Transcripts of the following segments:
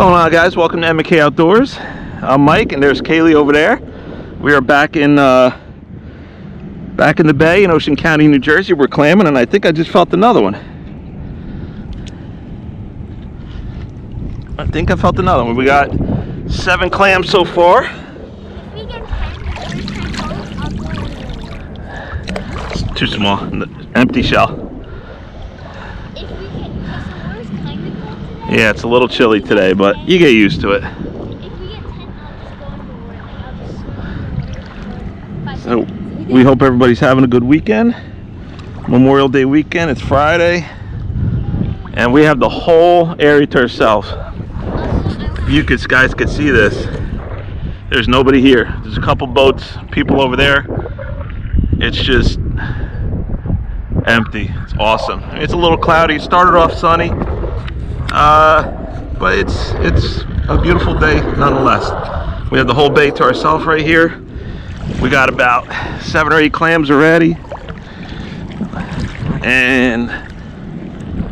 going on guys? Welcome to MK Outdoors. I'm Mike and there's Kaylee over there. We are back in uh, back in the bay in Ocean County New Jersey. We're clamming and I think I just felt another one. I think I felt another one. We got seven clams so far. We get 10, every 10 dollars, I'll go in. it's too small. Empty shell If we get, because the water's kind of cold today. Yeah it's a little chilly today but you get used to it If we get 10, I'll just go in the water. Like, I'll just. So we hope everybody's having a good weekend. Memorial Day weekend, it's Friday. And we have the whole area to ourselves. If you could, guys could see this. There's nobody here. There's a couple boats, people over there. It's just empty. It's awesome. It's a little cloudy. Started off sunny. Uh, but it's it's a beautiful day nonetheless. We have the whole bay to ourselves right here. We got about seven or eight clams already. And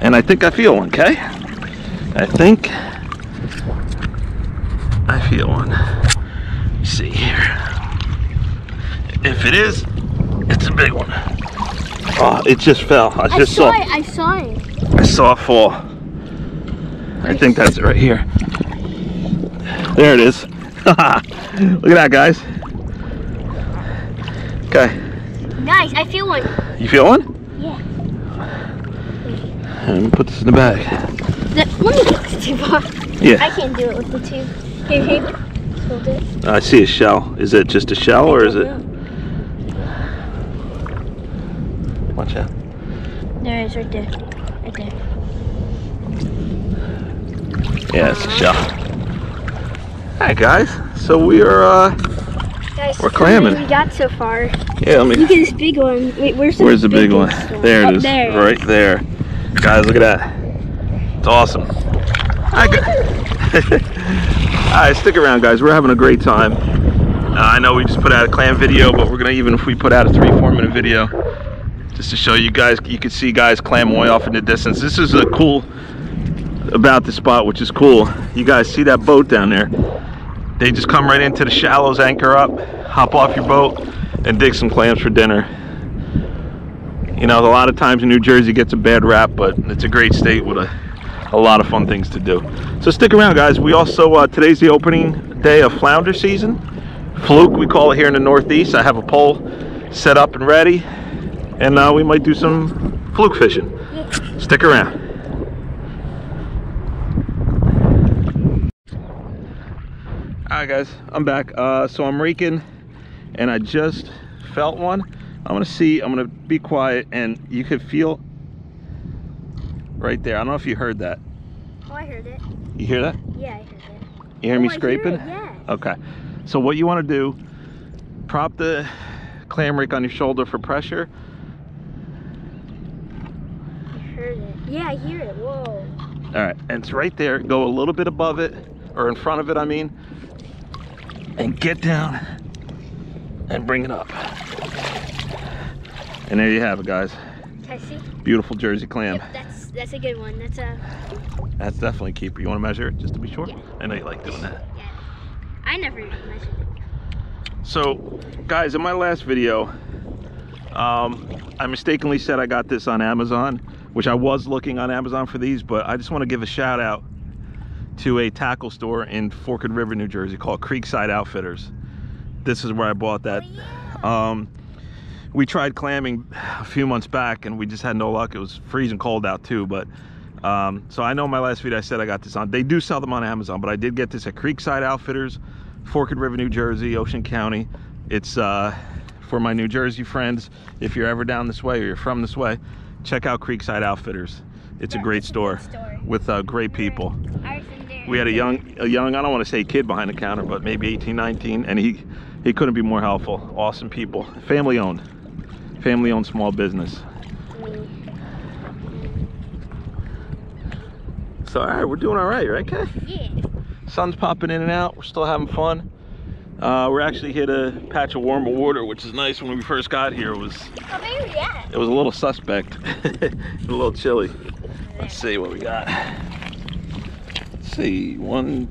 and I think I feel one, okay? I think I feel one. Let's see here. If it is, it's a big one. Oh, it just fell. I I just saw saw it, I saw it. I saw it fall. I think that's it right here. There it is. Look at that, guys. Okay, Guys, I feel one. you feel one? Yeah. Let me put this in the bag. The, let me get the tube off. I can't do it with the tube. Here, here. Hold it. I see a shell. Is it just a shell or is it? Watch out. There it is, right there. Right there. Yeah, it's a shell. Hi guys. So we are. uh Guys, We're how many clamming. We got so far. Yeah, let me. Look at this big one. Wait, where's the Where's the big one? biggest There Up it is. There. Right there. Guys, look at that. It's awesome. Hi, gu- Alright, stick around, guys. We're having a great time. Uh, I know we just put out a clam video, but we're gonna even if we put out a three, four minute video, just to show you guys, you can see guys clam way off in the distance. This is a cool about the spot, which is cool. You guys see that boat down there? They just come right into the shallows, anchor up, hop off your boat, and dig some clams for dinner. You know, a lot of times in New Jersey gets a bad rap, but it's a great state with a, a lot of fun things to do. So stick around, guys. We also, uh, today's the opening day of flounder season. Fluke, we call it here in the Northeast. I have a pole set up and ready, and uh, we might do some fluke fishing. Stick around. All right, guys, I'm back. Uh, so I'm raking, and I just felt one. I'm gonna see. I'm gonna be quiet, and you could feel right there. I don't know if you heard that. Oh, I heard it. You hear that? Yeah, I heard it. You hear Oh, me I hear scraping? yeah. Okay. So what you want to do? Prop the clam rake on your shoulder for pressure. I heard it. Yeah, I hear it. Whoa. All right, and it's right there. Go a little bit above it, or in front of it, I mean, and get down and bring it up. And there you have it, guys. Beautiful Jersey clam. Yep, that's that's a good one. That's a That's definitely a keeper. You want to measure it just to be sure? Yeah. I know you like doing that. yeah. I never measured it. So, guys, in my last video, um, I mistakenly said I got this on Amazon, which I was looking on Amazon for these, but I just want to give a shout out to a tackle store in Forked River, New Jersey called Creekside Outfitters. This is where I bought that. Um, we tried clamming a few months back and we just had no luck. It was freezing cold out too, but um, so I know my last video I said I got this on. They do sell them on Amazon, but I did get this at Creekside Outfitters, Forked River, New Jersey, Ocean County. It's uh, for my New Jersey friends. If you're ever down this way or you're from this way, check out Creekside Outfitters. It's a great it's a store good store. with uh, great people. I was in there. We had a young, a young, I don't want to say kid behind the counter, but maybe 18, 19, and he, he couldn't be more helpful. Awesome people, family owned, family owned small business. So all right, we're doing all right, right, Kay? Yeah. Sun's popping in and out. We're still having fun. Uh, we're actually hit a patch of warmer water, which is nice. When we first got here, it was Oh, yeah. it was a little suspect, a little chilly. Let's see what we got. See. One.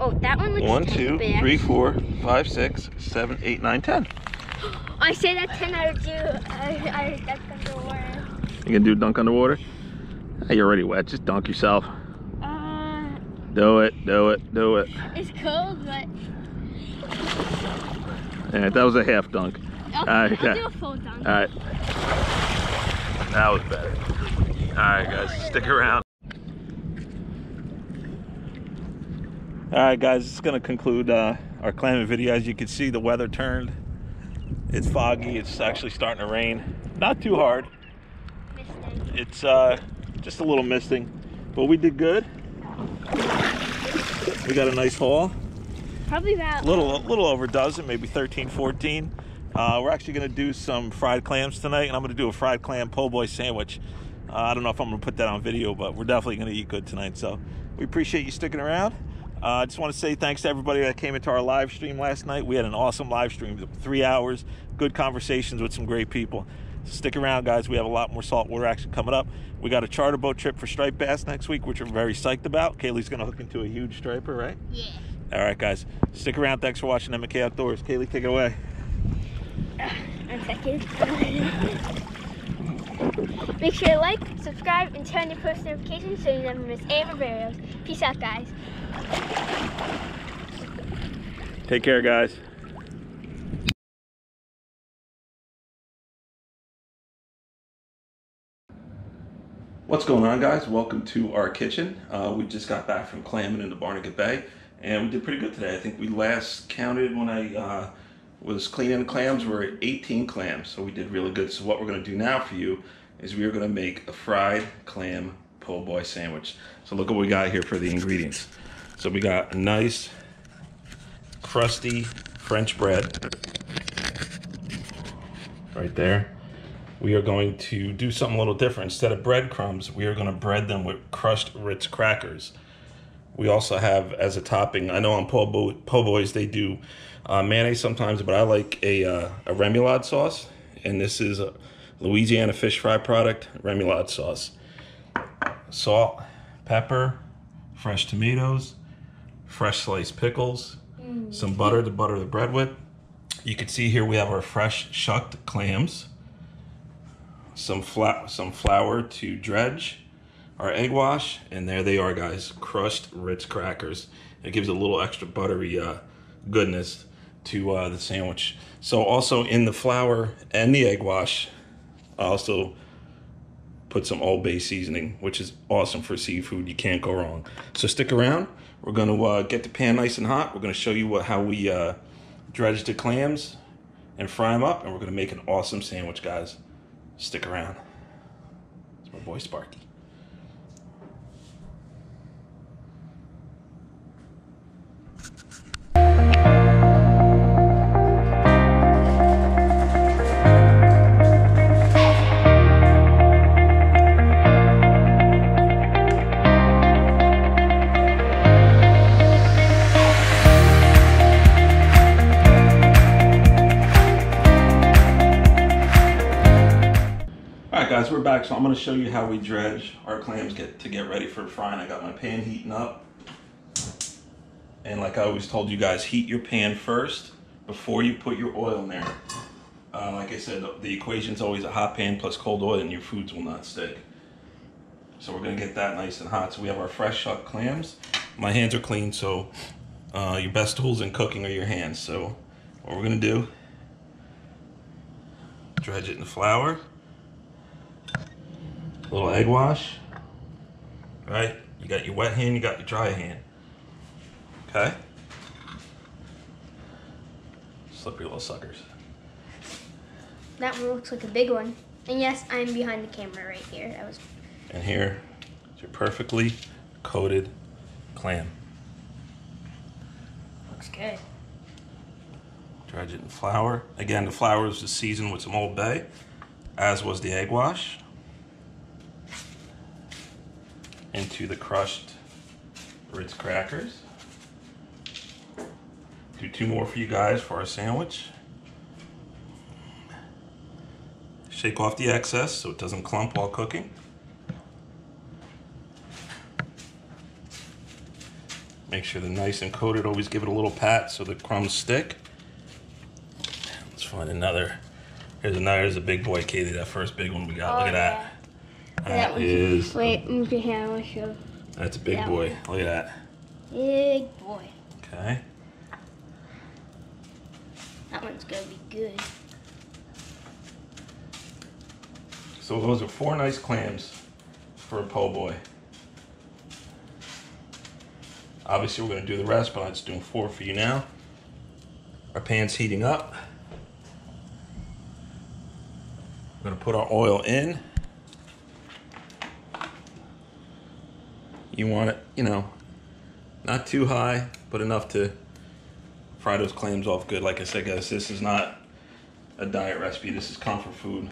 Oh, that one looks one, two, three, four, five, six, seven, eight, nine, ten. I say that 10 out of 2. I, I, that's underwater. You gonna do a dunk underwater? You're already wet. Just dunk yourself. Uh, Do it, do it, do it. it's cold, but Yeah, that was a half dunk. I'll okay. do a full dunk. All right. That was better. All right, guys, stick around. All right, guys, it's gonna conclude uh, our clamming video. As you can see, the weather turned. It's foggy. It's actually starting to rain. Not too hard. Misting. It's uh, just a little misting, but we did good. We got a nice haul. Probably about A little, a little over a dozen, maybe 13, 14. Uh, we're actually going to do some fried clams tonight, and I'm going to do a fried clam po' boy sandwich. Uh, I don't know if I'm going to put that on video, but we're definitely going to eat good tonight. So we appreciate you sticking around. Uh, I just want to say thanks to everybody that came into our live stream last night. We had an awesome live stream, three hours, good conversations with some great people. Stick around, guys. We have a lot more saltwater action coming up. We got a charter boat trip for striped bass next week, which we're very psyched about. Kaylee's going to hook into a huge striper, right? yeah. All right, guys. Stick around. Thanks for watching MK Outdoors. Kaylee, take it away. One second. Make sure to like, subscribe, and turn on your post notifications so you never miss any of our videos. Peace out, guys. Take care, guys. What's going on, guys? Welcome to our kitchen. Uh, we just got back from clamming in the Barnegat Bay, and we did pretty good today. I think we last counted when I uh, was cleaning the clams. We're at 18 clams, so we did really good. So what we're going to do now for you is we are going to make a fried clam po' boy sandwich. So look what we got here for the ingredients. So we got a nice crusty French bread right there. We are going to do something a little different. Instead of breadcrumbs, we are going to bread them with crushed Ritz crackers. We also have as a topping, I know on po' boy, po' boys they do uh, mayonnaise sometimes, but I like a, uh, a remoulade sauce. And this is a Louisiana fish fry product, remoulade sauce. Salt, pepper, fresh tomatoes, fresh sliced pickles, some butter to butter the bread with. You can see here we have our fresh shucked clams, some flat some flour to dredge, our egg wash, and there they are, guys, crushed Ritz crackers. It gives a little extra buttery uh, goodness to uh, the sandwich. So also in the flour and the egg wash, I also put some Old Bay seasoning, which is awesome for seafood. You can't go wrong. So stick around. We're gonna uh, get the pan nice and hot. We're gonna show you what, how we uh, dredge the clams and fry them up, and we're gonna make an awesome sandwich, guys. Stick around. It's my boy Sparky. Guys, we're back. So I'm to show you how we dredge our clams get to get ready for frying. I got my pan heating up, and like I always told you guys, heat your pan first before you put your oil in there. Uh, like I said, the equation's always a hot pan plus cold oil, and your foods will not stick. So we're going to get that nice and hot. So we have our fresh shucked clams. My hands are clean, so uh, your best tools in cooking are your hands. So what we're going to do, dredge it in the flour little egg wash. Right? You got your wet hand, you got your dry hand. Okay? Slippery little suckers. That one looks like a big one. And yes, I'm behind the camera right here. That was And here is your perfectly coated clam. looks good. Dredge it in flour. Again, the flour is just seasoned with some Old Bay, as was the egg wash. Into the crushed Ritz crackers. Do two more for you guys for our sandwich. Shake off the excess so it doesn't clump while cooking. make sure they're nice and coated. Always give it a little pat so the crumbs stick. Let's find another. Here's another. Here's a big boy, Katie. That first big one we got. Oh, Look at oh, yeah. that. That That. Wait, move your hand. I want to show. That's a big that boy. one. Look at that. Big boy. Okay. That one's gonna be good. So those are four nice clams for a po' boy. Obviously, we're going to do the rest, but I'm just doing four for you now. Our pan's heating up. We're going to put our oil in. You want it, you know, not too high, but enough to fry those clams off good. Like I said, guys, this is not a diet recipe. This is comfort food,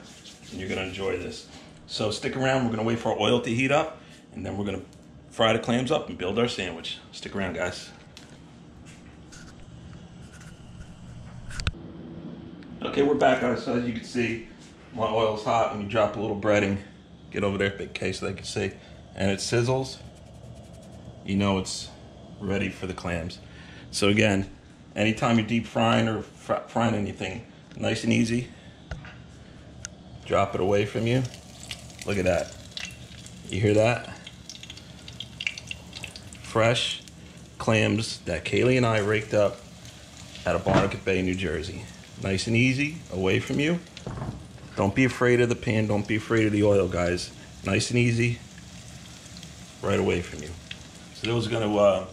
and you're gonna enjoy this. So stick around. We're gonna wait for our oil to heat up, and then we're gonna fry the clams up and build our sandwich. Stick around, guys. Okay, we're back on. So as you can see, my oil's hot. When you drop a little breading, get over there, big case so they can see, and it sizzles. You know it's ready for the clams. So again, anytime you're deep frying or fr- frying anything, nice and easy. Drop it away from you. Look at that. You hear that? Fresh clams that Kaylee and I raked up out of Barnegat Bay, New Jersey. Nice and easy, away from you. Don't be afraid of the pan. Don't be afraid of the oil, guys. Nice and easy, right away from you. So those are gonna uh,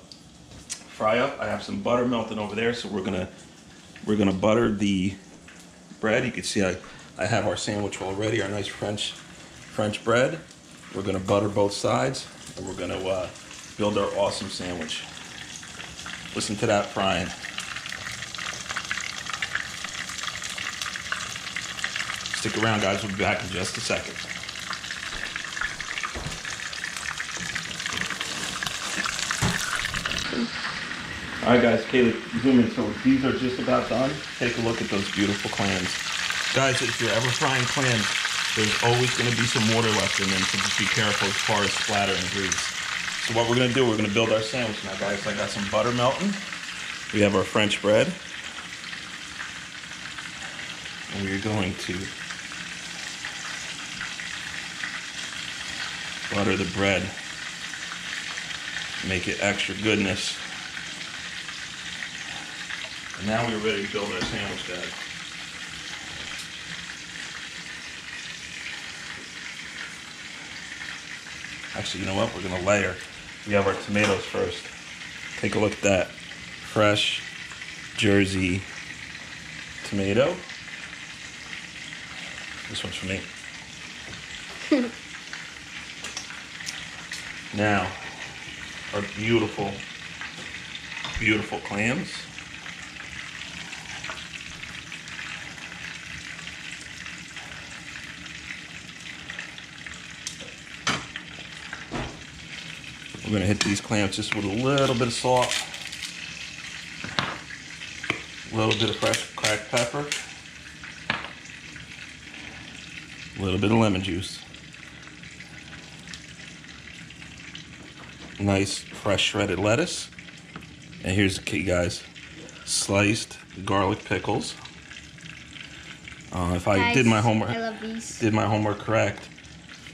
fry up. I have some butter melting over there, so we're gonna we're gonna butter the bread. You can see I, I have our sandwich already, our nice French French bread. We're gonna butter both sides, and we're gonna uh, build our awesome sandwich. Listen to that frying. Stick around, guys. We'll be back in just a second. All right, guys, Caleb, zoom in. So these are just about done. Take a look at those beautiful clams. Guys, if you're ever frying clams, there's always going to be some water left in them, so just be careful as far as splatter and grease. So what we're going to do, we're going to build our sandwich now, guys. I got some butter melting. We have our French bread. And we're going to butter the bread. Make it extra goodness. And now we're ready to build our sandwich, guys. Actually, you know what? We're gonna layer. We have our tomatoes first. Take a look at that. Fresh Jersey tomato. This one's for me. now, our beautiful, beautiful clams. We're gonna hit these clams just with a little bit of salt, a little bit of fresh cracked pepper, a little bit of lemon juice, nice fresh shredded lettuce, and here's the key, guys: sliced garlic pickles. Uh, if I did my homework, I love these. did my homework correct,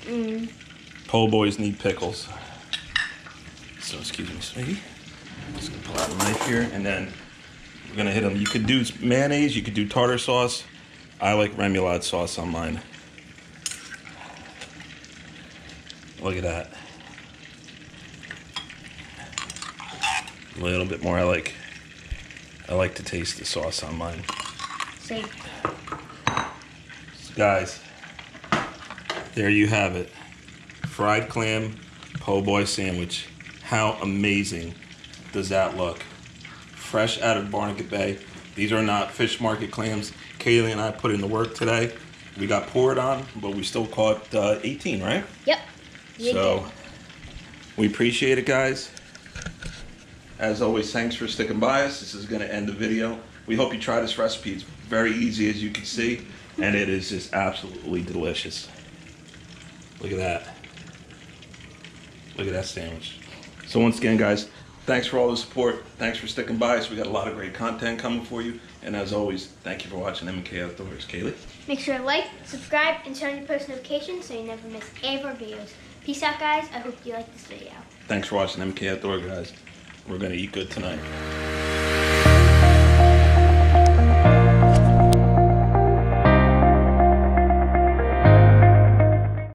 Mm. Po' boys need pickles. So excuse me, sweetie. Just gonna pull out a knife here, and then we're gonna hit them. You could do mayonnaise, you could do tartar sauce. I like remoulade sauce on mine. Look at that. A little bit more. I like. I like to taste the sauce on mine. Say, So guys, there you have it. Fried clam po' boy sandwich. How amazing does that look? Fresh out of Barnegat Bay. These are not fish market clams. Kaylee and I put in the work today. We got poured on, but we still caught uh, 18, right? yep. You so did. we appreciate it, guys. As always, thanks for sticking by us. This is going to end the video. We hope you try this recipe. It's very easy, as you can see, and it is just absolutely delicious. Look at that. Look at that sandwich. So once again, guys, Thanks for all the support. Thanks for sticking by us. We got a lot of great content coming for you. And as always, thank you for watching M&K Outdoors. Kaylee? Make sure to like, subscribe, and turn on your post notifications so you never miss any of our videos. Peace out, guys. I hope you like this video. Thanks for watching MK Outdoor, guys. We're gonna eat good tonight.